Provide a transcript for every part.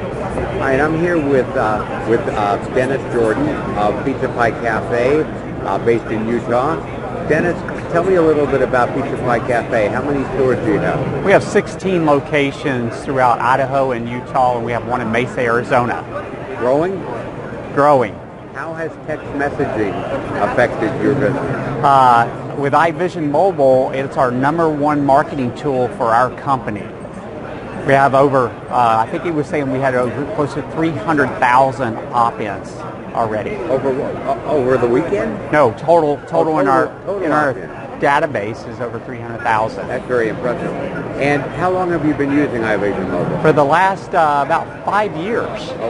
All right, I'm here with uh, with uh, Dennis Jordan of Pizza Pie Cafe, uh, based in Utah. Dennis, tell me a little bit about Pizza Pie Cafe. How many stores do you have? We have 16 locations throughout Idaho and Utah, and we have one in Mesa, Arizona. Growing? Growing. How has text messaging affected your business? Uh, with iVision Mobile, it's our number one marketing tool for our company. We have over, uh, I think he was saying we had over close to 300,000 opt-ins already. Over uh, over the weekend? No, total total in total- our total in our opt-in. database is over 300,000. That's very impressive. And how long have you been using iVision Mobile? For the last uh, about five years,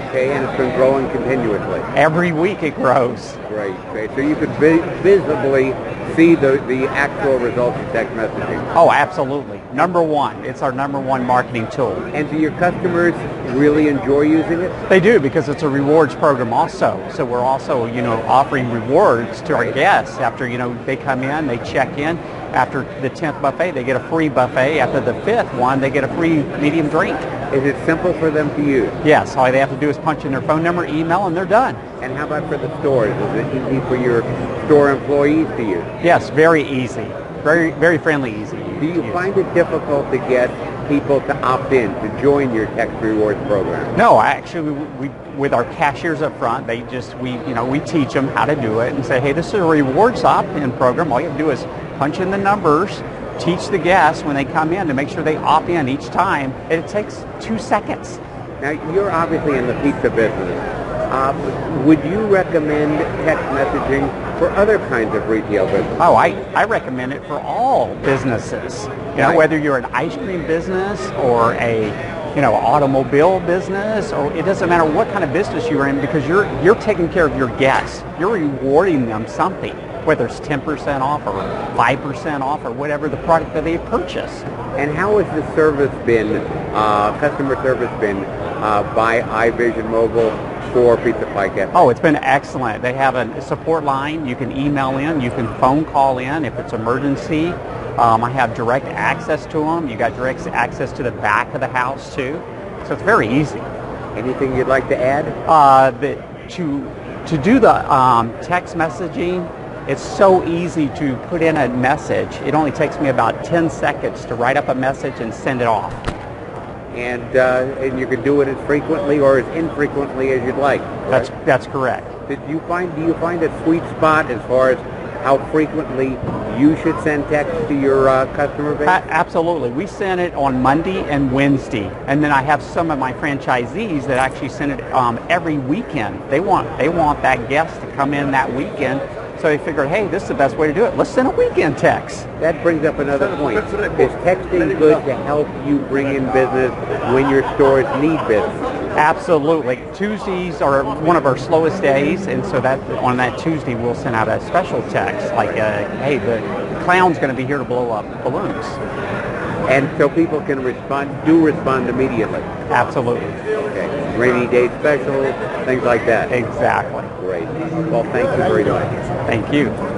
Okay, and it's been growing continuously. every week it grows. Great, great. So you could vi- visibly see the, the actual results of text messaging. Oh, absolutely. Number one. It's our number one marketing tool. And do your customers really enjoy using it? They do because it's a rewards program also. So we're also, you know, offering rewards to our guests after, you know, they come in, they check in. After the 10th buffet, they get a free buffet. After the fifth one, they get a free medium drink. Is it simple for them to use? Yes, all they have to do is punch in their phone number, email, and they're done. And how about for the stores? Is it easy for your store employees to use? Yes, very easy. Very, very friendly, easy. Do you find it difficult to get people to opt in, to join your text rewards program? No, actually, we, with our cashiers up front, they just, we, you know, we teach them how to do it and say, hey, this is a rewards opt-in program. All you have to do is punch in the numbers, teach the guests when they come in to make sure they opt in each time. And it takes two seconds. Now, you're obviously in the pizza business. Uh, would you recommend text messaging for other kinds of retail business? Oh, I, I recommend it for all businesses. You know, whether you're an ice cream business or a, you know, automobile business, or it doesn't matter what kind of business you're in because you're you're taking care of your guests. You're rewarding them something, whether it's 10% off or 5% off or whatever the product that they purchase. And how has the service been, uh, customer service been uh, by iVision Mobile for Pizza Pie Cafe? Oh, it's been excellent. They have a support line. You can email in. You can phone call in if it's emergency. Um, I have direct access to them. You got direct access to the back of the house too. So it's very easy. Anything you'd like to add? Uh, the, to to do the um, text messaging, it's so easy to put in a message. It only takes me about 10 seconds to write up a message and send it off. And, uh, and you can do it as frequently or as infrequently as you'd like. That's correct? that's correct. Did you find, do you find a sweet spot as far as how frequently you should send text to your uh, customer base? A- absolutely. We send it on Monday and Wednesday, and then I have some of my franchisees that actually send it um, every weekend. They want they want that guest to come in that weekend, so they figured, hey, this is the best way to do it. Let's send a weekend text. That brings up another point. Is texting good to help you bring in business when your stores need business? Absolutely. Tuesdays are one of our slowest days, and so that on that Tuesday we'll send out a special text like, uh, hey, the clown's going to be here to blow up balloons. And so people can respond, do respond immediately. Absolutely. Okay. Rainy day special, things like that. Exactly. Great. Well, thank you very much. Thank you.